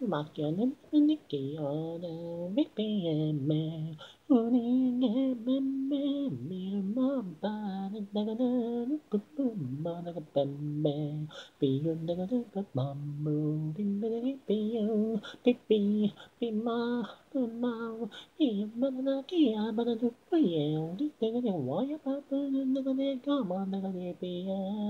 맡겨놓는 기어나 빅뱅의 우리의 맘에 밀만 바는 나가는 꿈만 나가 뱀매 비운 나가는 밤물인 나가게 비유 빅비 비마 비마 이만 나기야 바나 누구야 우리 내가 와야 바쁜 나가 내가 마 나가게 비야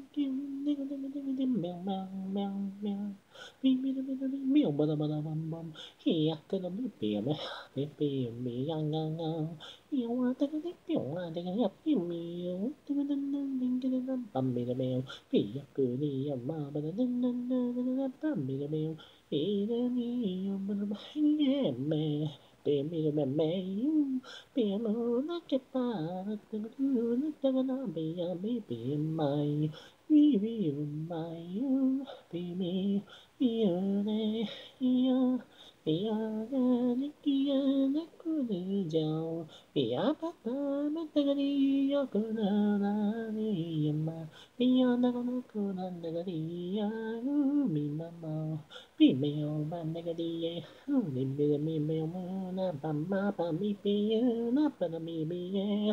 meow, meow, meow. Meow, bada, bada, bum, bum. He acted a baby, a baby, a me, young, young, young. You are taking a meow, I take a happy meal. Do it and then think it up, bum, me the meow. Be a goody, a mama, but then, then, then, bum, me the meow. Eat a meal, but I'm hanging, man. ってみるめめゆピアノなけばってるぬたがなびやみびまい We will my you be me be you ne you be a ne ki ya ne ku ne jau be a pa ta me ta ga ni yo ku na Beyond the good and the good, me mamma, be me all man negative, only be me me moon, and bamma, bammy be, and up and me be,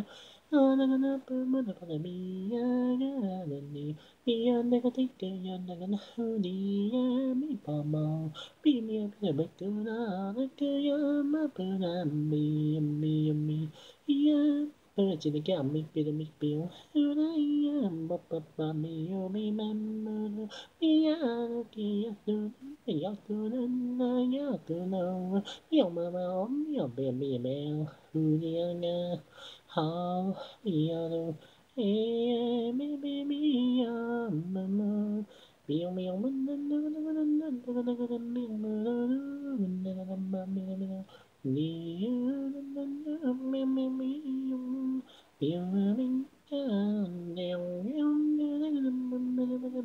and up and me, and me, be a negative, and the honey, me mamma, be me a bit of a good, and a good, and me, and me, and me, yeah, but it's in the gum, me, bit of me, bill, remember, but do you remember? Miyaki, Yakuna, Yakuna, your mama, your baby bell, who the the other, eh, baby, me, mama. Meow meow meow meow meow meow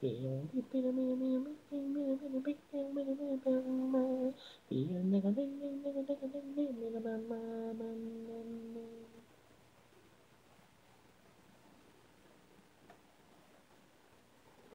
yeah.